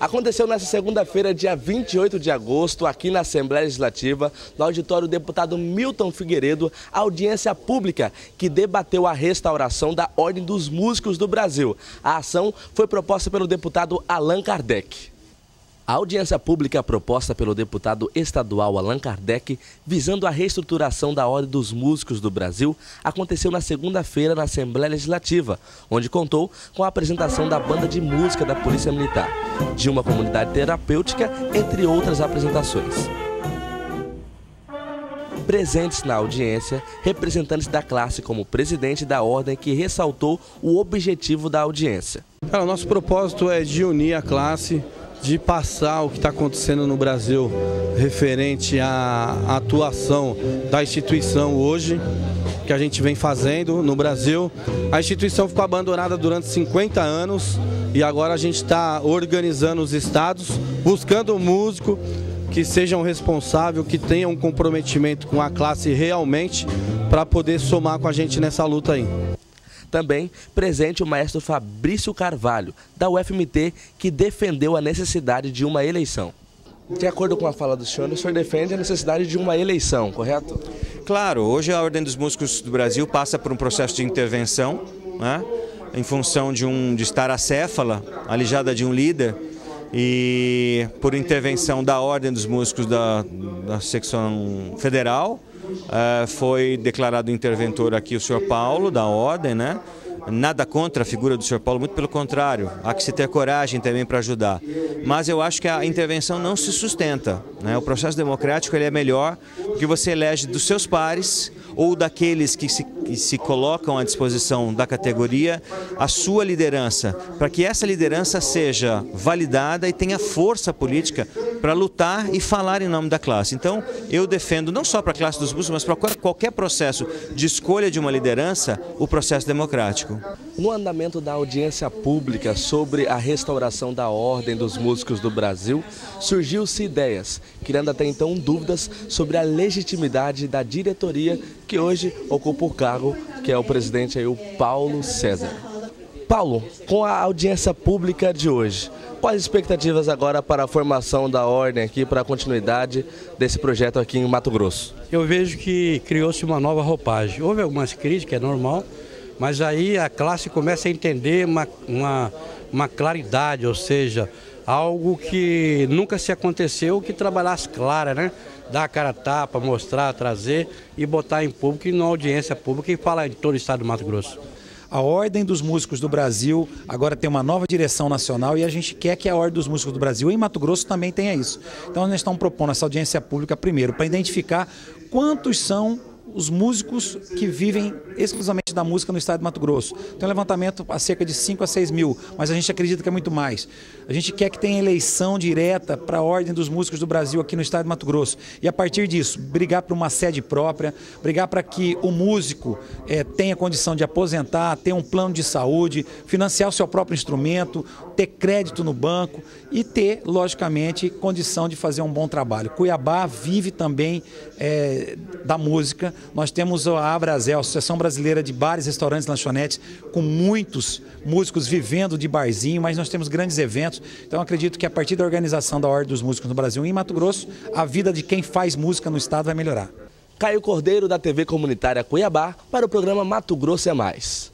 Aconteceu nesta segunda-feira, dia 28 de agosto, aqui na Assembleia Legislativa, no auditório do deputado Milton Figueiredo, a audiência pública que debateu a restauração da Ordem dos Músicos do Brasil. A ação foi proposta pelo deputado Allan Kardec. A audiência pública proposta pelo deputado estadual Allan Kardec, visando a reestruturação da Ordem dos Músicos do Brasil, aconteceu na segunda-feira na Assembleia Legislativa, onde contou com a apresentação da banda de música da Polícia Militar, de uma comunidade terapêutica, entre outras apresentações. Presentes na audiência, representantes da classe como presidente da ordem que ressaltou o objetivo da audiência. o nosso propósito é de unir a classe de passar o que está acontecendo no Brasil referente à atuação da instituição hoje, que a gente vem fazendo no Brasil. A instituição ficou abandonada durante 50 anos e agora a gente está organizando os estados, buscando um músico que sejam responsáveis, que tenham um comprometimento com a classe realmente para poder somar com a gente nessa luta aí. Também presente o maestro Fabrício Carvalho, da UFMT, que defendeu a necessidade de uma eleição. De acordo com a fala do senhor, o senhor defende a necessidade de uma eleição, correto? Claro, hoje a Ordem dos Músicos do Brasil passa por um processo de intervenção, né, em função de, um, de estar acéfala, alijada de um líder, e por intervenção da Ordem dos Músicos da, da secção federal, Uh, foi declarado interventor aqui o senhor Paulo, da Ordem, né? Nada contra a figura do senhor Paulo, muito pelo contrário, há que se ter coragem também para ajudar. Mas eu acho que a intervenção não se sustenta. Né? O processo democrático ele é melhor porque você elege dos seus pares ou daqueles que se, que se colocam à disposição da categoria a sua liderança, para que essa liderança seja validada e tenha força política para lutar e falar em nome da classe. Então, eu defendo não só para a classe dos músicos, mas para qualquer processo de escolha de uma liderança, o processo democrático. No andamento da audiência pública sobre a restauração da Ordem dos Músicos do Brasil, surgiu-se ideias, criando até então dúvidas sobre a legitimidade da diretoria que hoje ocupa o cargo, que é o presidente aí, o Paulo César. Paulo, com a audiência pública de hoje, quais expectativas agora para a formação da ordem aqui, para a continuidade desse projeto aqui em Mato Grosso? Eu vejo que criou-se uma nova roupagem. Houve algumas críticas, é normal, mas aí a classe começa a entender uma, uma, uma claridade, ou seja, algo que nunca se aconteceu, que trabalhasse clara, né? Dar a cara a tapa, mostrar, trazer e botar em público e na audiência pública e falar em todo o estado do Mato Grosso. A Ordem dos Músicos do Brasil agora tem uma nova direção nacional e a gente quer que a Ordem dos Músicos do Brasil em Mato Grosso também tenha isso. Então nós estamos propondo essa audiência pública primeiro para identificar quantos são os músicos que vivem exclusivamente da música no estado de Mato Grosso. Tem um levantamento a cerca de 5 a 6 mil, mas a gente acredita que é muito mais. A gente quer que tenha eleição direta para a Ordem dos Músicos do Brasil aqui no estado de Mato Grosso. E a partir disso, brigar por uma sede própria, brigar para que o músico é, tenha condição de aposentar, ter um plano de saúde, financiar o seu próprio instrumento, ter crédito no banco e ter, logicamente, condição de fazer um bom trabalho. Cuiabá vive também é, da música nós temos a Abrazel, a Associação Brasileira de Bares, Restaurantes Lanchonetes, com muitos músicos vivendo de barzinho, mas nós temos grandes eventos. Então acredito que a partir da organização da Ordem dos Músicos no Brasil e em Mato Grosso, a vida de quem faz música no estado vai melhorar. Caio Cordeiro, da TV Comunitária Cuiabá, para o programa Mato Grosso é Mais.